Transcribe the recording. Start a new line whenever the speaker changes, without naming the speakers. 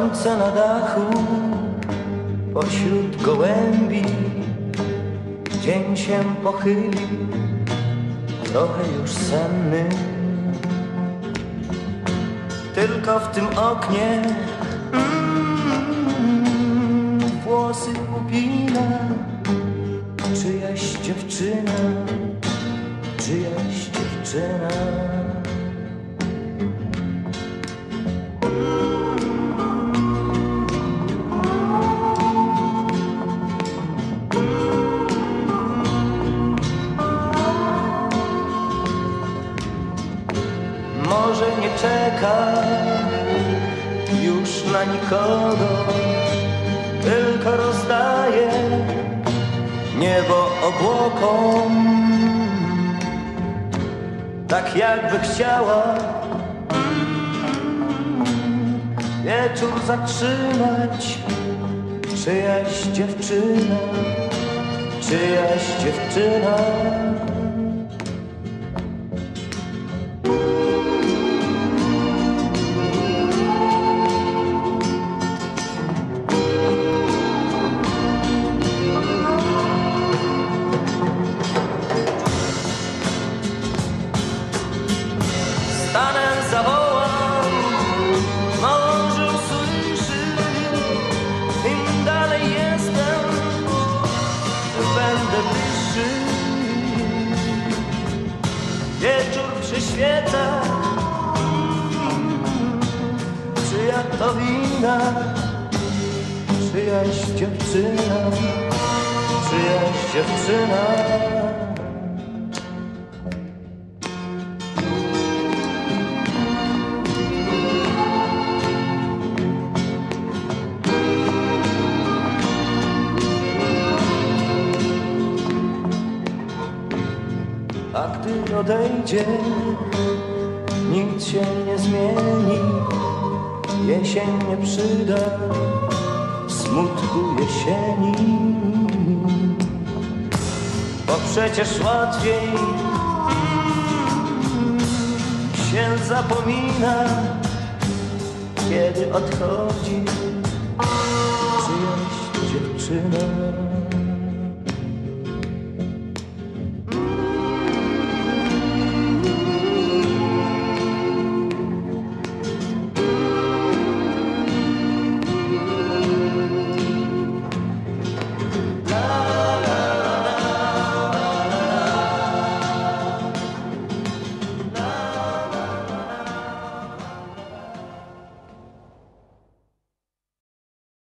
Słońce na dachu Pośród gołębi Dzień się pochyli Trochę już senny. Tylko w tym oknie mm, Włosy upina Czyjaś dziewczyna Czyjaś dziewczyna Może nie czeka już na nikogo, tylko rozdaje niebo obłokom. Tak jakby chciała wieczór zatrzymać, czyjaś dziewczyna, czyjaś dziewczyna. Przyświeca, czyja to wina, czyjaś dziewczyna, czyjaś dziewczyna. Gdy odejdzie, nic się nie zmieni. Jesień nie przyda smutku jesieni. Bo przecież łatwiej się zapomina, kiedy odchodzi czyjaś dziewczyna.